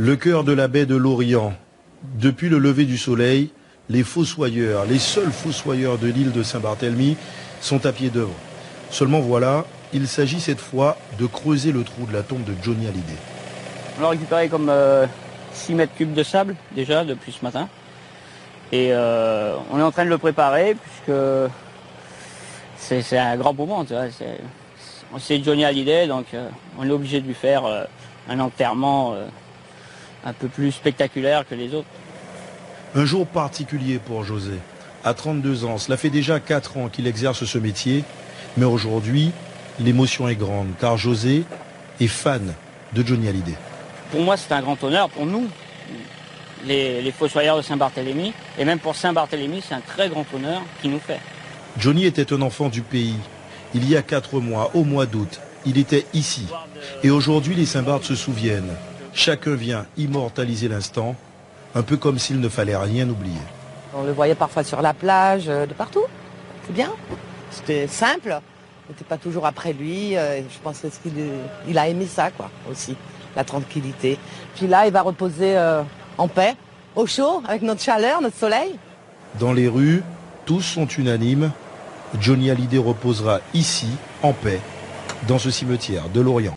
Le cœur de la baie de l'Orient. Depuis le lever du soleil, les fossoyeurs, les seuls fossoyeurs de l'île de Saint-Barthélemy, sont à pied d'œuvre. Seulement voilà, il s'agit cette fois de creuser le trou de la tombe de Johnny Hallyday. On a récupéré comme euh, 6 mètres cubes de sable déjà depuis ce matin. Et euh, on est en train de le préparer puisque c'est un grand moment. C'est Johnny Hallyday, donc euh, on est obligé de lui faire euh, un enterrement euh, un peu plus spectaculaire que les autres. Un jour particulier pour José. À 32 ans, cela fait déjà 4 ans qu'il exerce ce métier, mais aujourd'hui, l'émotion est grande, car José est fan de Johnny Hallyday. Pour moi, c'est un grand honneur pour nous, les, les fossoyeurs de Saint-Barthélemy, et même pour Saint-Barthélemy, c'est un très grand honneur qu'il nous fait. Johnny était un enfant du pays. Il y a 4 mois, au mois d'août, il était ici. Et aujourd'hui, les Saint-Barth se souviennent. Chacun vient immortaliser l'instant, un peu comme s'il ne fallait rien oublier. On le voyait parfois sur la plage, euh, de partout. C'est bien. C'était simple. On n'était pas toujours après lui. euh, Je pense qu'il il a aimé ça, quoi, aussi. La tranquillité. Puis là, il va reposer euh, en paix, au chaud, avec notre chaleur, notre soleil. Dans les rues, tous sont unanimes. Johnny Hallyday reposera ici, en paix, dans ce cimetière de l'Orient.